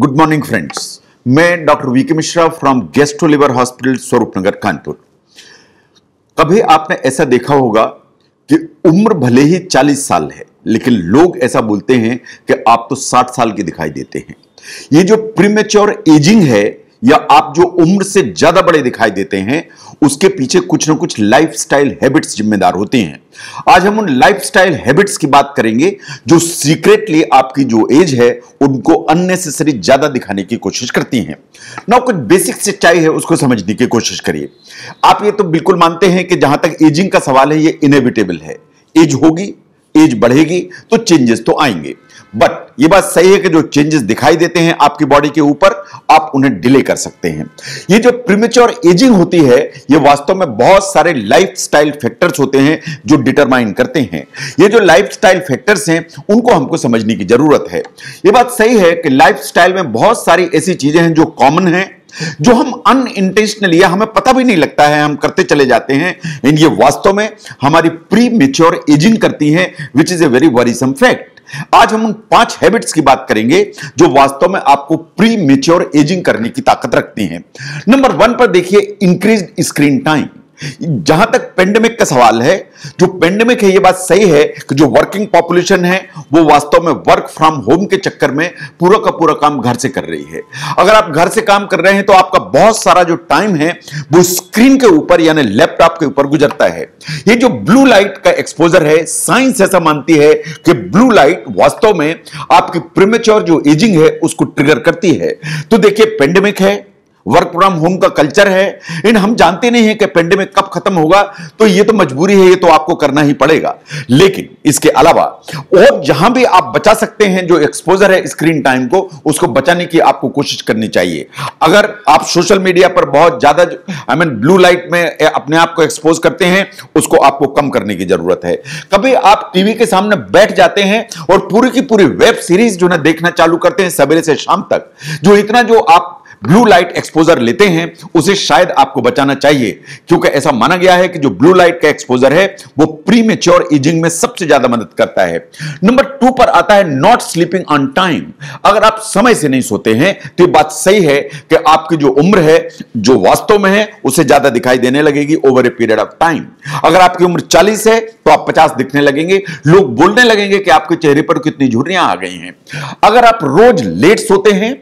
Good morning friends मैं doctor V K Mishra from gastro liver hospital Swaroop Nagar Kanpur कभी आपने ऐसा देखा होगा कि उम्र भले ही 40 साल है, लेकिन लोग ऐसा बोलते हैं कि आप तो 60 साल के दिखाई देते हैं। ये जो प्रीमेच्योर एजिंग है, या आप जो उम्र से ज़्यादा बड़े दिखाई देते हैं उसके पीछे कुछ ना कुछ लाइफस्टाइल हैबिट्स जिम्मेदार होते हैं। आज हम उन लाइफस्टाइल हैबिट्स की बात करेंगे जो सीक्रेटली आपकी जो एज है, उनको अननेसेसरी ज़्यादा दिखाने की कोशिश करती हैं। ना कुछ बेसिक सच्चाई है, उसको समझने की कोशिश करिए। आप ये तो बिल्कुल मानते हैं कि जहाँ तक एजिंग का सवाल है, ये इनेविटेबल है। एज होगी एज बढ़ेगी तो चेंजेस तो आएँगे। बट ये बात सही है कि जो चेंजेस दिखाई देते हैं आपकी बॉडी के ऊपर आप उन्हें डिले कर सकते हैं। ये जो प्रीमेच्योर एजिंग होती है, ये वास्तव में बहुत सारे लाइफस्टाइल फैक्टर्स होते हैं जो डिटरमाइन करते हैं। ये जो लाइफस्टाइल फैक्टर्स हैं, उनको हमको समझने की ज़रूरत है। ये बात सही है कि लाइफस्टाइल में बहुत सारी ऐसी चीज़ें हैं जो कॉमन हैं, जो हम अनइंटेंशनली या हमें पता भी नहीं लगता है, हम करते चले जाते हैं। ये वास्तव में हमारी प्री मेच्योर एजिंग करती है which is a very worrisome fact आज हम उन पाँच हैबिट्स की बात करेंगे जो वास्तव में आपको प्री मेच्योर एजिंग करने की ताकत रखती हैं। नंबर वन पर देखिए इंक्रीज स्क्रीन टाइम जहाँ तक पेंडेमिक का सवाल है, जो पेंडेमिक है, ये बात सही है कि जो वर्किंग पॉपुलेशन है, वो वास्तव में वर्क फ्रॉम होम के चक्कर में पूरा का पूरा काम घर से कर रही है। अगर आप घर से काम कर रहे हैं तो आपका बहुत सारा जो टाइम है, वो स्क्रीन के ऊपर, यानी लैपटॉप के ऊपर गुजरता है। ये जो ब्लू लाइट का एक्सपोजर है साइंस ऐसा मानती है कि ब्लू लाइट वास्तव में आपकी प्रीमेच्योर जो एजिंग है, उसको ट्रिगर करती है। तो देखिए पेंडेमिक है वर्क फ्रॉम होम का कल्चर है। इन हम जानते नहीं हैं कि पेंडेमिक कब खत्म होगा तो ये तो मजबूरी है, ये तो आपको करना ही पड़ेगा। लेकिन इसके अलावा, और जहाँ भी आप बचा सकते हैं, जो एक्सपोजर है स्क्रीन टाइम को, उसको बचाने की आपको कोशिश करनी चाहिए। अगर आप सोशल मीडिया पर बहुत ज़्यादा आई मीन ब्लू लाइट में अपने आप को एक्सपोज करते हैं, उसको आपको कम करने की ज़रूरत है। कभी आप टीवी के सामने बैठ जाते हैं, और पूरी की पूरी वेब सीरीज़ जो है देखना चालू करते हैं, सवेरे से शाम तक, जो इतना जो आप ब्लू लाइट एक्सपोजर लेते हैं, उसे शायद आपको बचाना चाहिए। क्योंकि ऐसा माना गया है कि जो ब्लू लाइट का एक्सपोजर है, वो प्री मेच्योर एजिंग में सबसे ज़्यादा मदद करता है। नंबर टू पर आता है नॉट स्लीपिंग ऑन टाइम अगर आप समय से नहीं सोते हैं तो बात सही है कि आपकी जो उम्र है, जो वास्तव में है, उसे ज़्यादा दिखाई देने लगेगी over a period of time अगर आपकी उम्र चालीस है तो आप पचास दिखने लगेंगे। लोग बोलने लगेंगे कि आपके चेहरे पर कितनी झुर्रियाँ आ गई हैं। अगर आप रोज लेट सोते हैं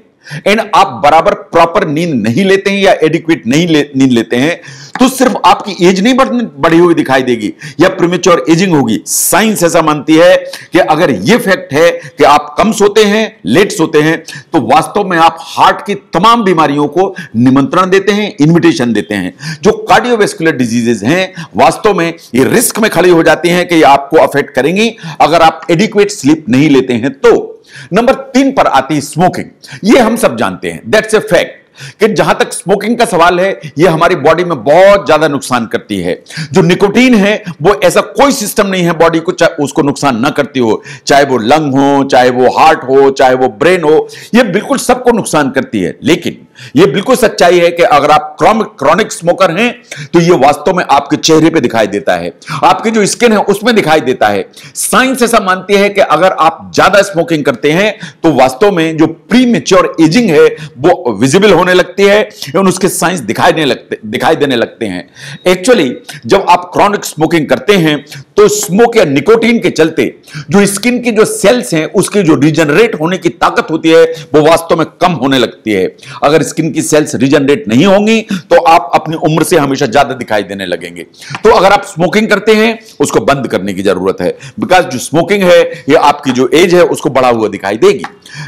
एंड आप बराबर प्रॉपर नींद नहीं लेते हैं या एडिक्वेट नहीं ले, नींद लेते हैं तो सिर्फ़ आपकी एज नहीं बढ़, बढ़ी हुई दिखाई देगी या प्रीमेच्योर एजिंग होगी। साइंस ऐसा मानती है कि अगर यह फैक्ट है कि आप कम सोते हैं लेट सोते हैं तो वास्तव में आप हार्ट की तमाम बीमारियों को निमंत्रण देते हैं इन्विटेशन देते हैं। जो कार्डियोवेस्कुलर डिजीजेज हैं वास्तव में ये रिस्क में खड़ी हो जाती हैं कि आपको अफेक्ट करेंगी। अगर आप एडिक्वेट स्लीप नहीं लेते हैं तो नंबर तीन पर आती है स्मोकिंग ये हम सब जानते हैं. दैट्स ए फैक्ट कि जहाँ तक स्मोकिंग का सवाल है यह हमारी बॉडी में बहुत ज़्यादा नुकसान करती है. जो निकोटीन है, वो ऐसा कोई सिस्टम नहीं है बॉडी को, चाहे उसको नुकसान ना करती हो. चाहे वो लंग हो, चाहे वो हार्ट हो, चाहे वो ब्रेन हो यह बिल्कुल सबको नुकसान करती है. लेकिन यह बिल्कुल सच्चाई है कि अगर आप क्रॉनिक स्मोकर हैं तो यह वास्तव में आपके चेहरे पे दिखाई देता है। आपकी जो स्किन है, उसमें दिखाई देता है। साइंस ऐसा मानती है कि अगर आप ज़्यादा स्मोकिंग करते हैं तो वास्तव में जो प्री मेच्योर एजिंग है, वो विजिबल होने लगती है एवं उसके साइंस दिखाई देने लगते दिखाई देने लगते हैं। एक्चुअली, जब आप क्रॉनिक स्मोकिंग करते हैं तो स्मोक या निकोटीन के चलते जो स्किन की जो सेल्स हैं, उसकी जो रिजनरेट होने की ताकत होती है, वो वास्तव में कम होने लगती है। अगर स्किन की सेल्स रिजनरेट नहीं होंगी तो आप अपनी उम्र से हमेशा ज़्यादा दिखाई देने लगेंगे। तो अगर आप स्मोकिंग करते हैं, उसको बंद करने की ज़रूरत है। बिकॉज़ जो स्मोकिंग है, ये आपकी जो एज है, उसको बढ़ा हुआ दिखाई देगी।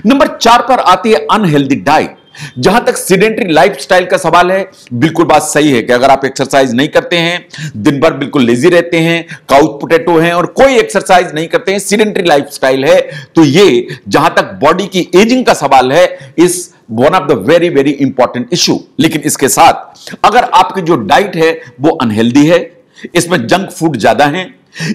नंबर चार पर आती है अनहेल्दी डाइट जहाँ तक सीडेंट्री लाइफस्टाइल का सवाल है, बिल्कुल बात सही है कि अगर आप एक्सरसाइज नहीं करते हैं, दिन भर बिल्कुल लेजी रहते हैं काउच पोटेटो हैं और कोई एक्सरसाइज नहीं करते हैं सीडेंट्री लाइफस्टाइल है तो ये जहाँ तक बॉडी की एजिंग का सवाल है, is one of the very very important issue लेकिन इसके साथ, अगर आपकी जो डाइट है, वो अनहेल्दी है, इसमें जंक फ़ूड ज़्यादा है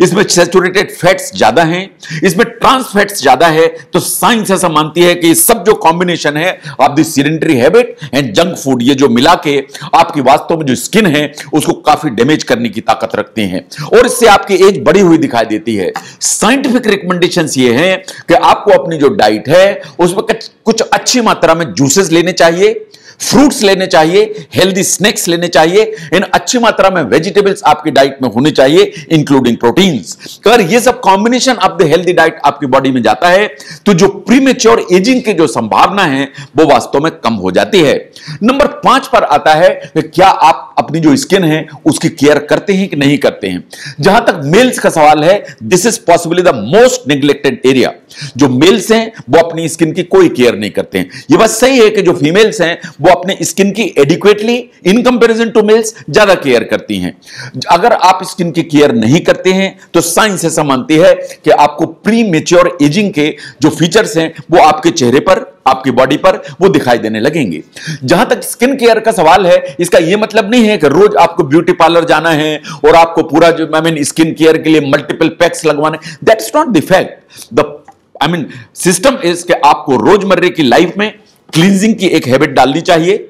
इसमें सैचुरेटेड फैट्स ज़्यादा हैं, इसमें ट्रांस फैट्स ज़्यादा है तो साइंस ऐसा मानती है कि सब जो कॉम्बिनेशन है of the sedentary habit and junk food ये जो मिला के आपकी वास्तव में जो स्किन है, उसको काफ़ी डैमेज करने की ताकत रखते हैं। और इससे आपकी एज बड़ी हुई दिखाई देती है। साइंटिफिक रिकमेंडेशन ये हैं कि आपको अपनी जो डाइट है, उसमें कुछ अच्छी मात्रा में जूसेस लेने चाहिए फ्रूट्स लेने चाहिए, हेल्दी स्नैक्स लेने चाहिए, इन अच्छी मात्रा में वेजिटेबल्स आपकी डाइट में होने चाहिए इंक्लूडिंग प्रोटीन्स अगर ये सब combination of the healthy diet आपकी बॉडी में जाता है तो जो प्रीमेच्योर एजिंग की जो संभावना है, वो वास्तव में कम हो जाती है. नंबर पाँच पर आता है क्या आप अपनी जो स्किन है, उसकी केयर करते हैं कि नहीं करते हैं? जहाँ तक मेल्स का सवाल है this is possibly the most neglected area जो मेल्स हैं, वो अपनी स्किन की कोई केयर नहीं करते हैं। ये बात सही है कि जो फीमेल्स हैं, वो अपने स्किन की adequately in comparison to males ज़्यादा केयर करती हैं। अगर आप स्किन की केयर नहीं करते हैं तो साइंस ऐसा मानती है कि आपको प्री मेच्योर एजिंग के जो फीचर्स हैं, वो आपके चेहरे पर, आपकी बॉडी पर, वो दिखाई देने लगेंगे। जहाँ तक स्किन केयर का सवाल है, इसका यह मतलब नहीं है कि रोज आपको ब्यूटी पार्लर जाना है और आपको पूरा जो आई मीन स्किन केयर के लिए मल्टीपल पैक्स लगवाने। That's not the fact the I mean system is के आपको रोजमर्रे की लाइफ में क्लींजिंग की एक हैबिट डालनी चाहिए,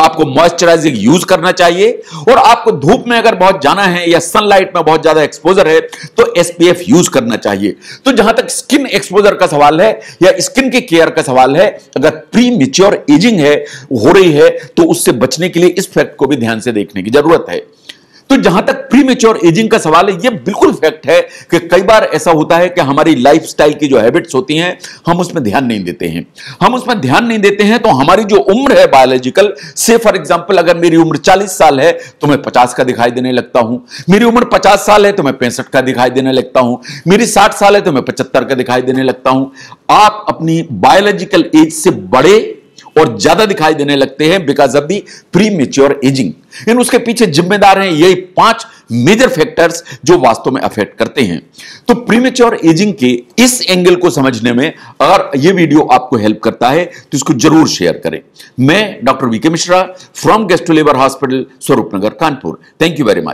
आपको मॉइस्चराइजिंग यूज़ करना चाहिए, और आपको धूप में अगर बहुत जाना है या सनलाइट में बहुत ज़्यादा एक्सपोजर है तो एसपीएफ यूज़ करना चाहिए। तो जहाँ तक स्किन एक्सपोजर का सवाल है या स्किन के केयर का सवाल है, अगर प्री मिच्योर एजिंग है, हो रही है तो उससे बचने के लिए इस फैक्ट को भी ध्यान से देखने की ज़रूरत है। तो जहाँ तक प्रीमेच्योर एजिंग का सवाल है यह बिल्कुल फैक्ट है कि कई बार ऐसा होता है कि हमारी लाइफस्टाइल की जो हैबिट्स होती हैं, हम उसमें ध्यान नहीं देते हैं। हम उसमें ध्यान नहीं देते हैं तो हमारी जो उम्र है बायोलॉजिकल से फॉर एग्जांपल अगर मेरी उम्र 40 साल है तो मैं 50 का दिखाई देने लगता हूँ। मेरी उम्र 50 साल है तो मैं पैंसठ का दिखाई देने लगता हूँ। मेरी 60 साल है तो मैं पचहत्तर का दिखाई देने लगता हूँ। आप अपनी बायोलॉजिकल एज से बड़े और ज़्यादा दिखाई देने लगते हैं because of the premature ageing इन उसके पीछे जिम्मेदार हैं यही पाँच मेजर फैक्टर्स जो वास्तव में अफेक्ट करते हैं। तो प्रीमेच्योर एजिंग के इस एंगल को समझने में अगर यह वीडियो आपको हेल्प करता है तो इसको ज़रूर शेयर करें। मैं doctor VK Mishra from guest labour hospital Swarup Nagar Kanpur thank you very much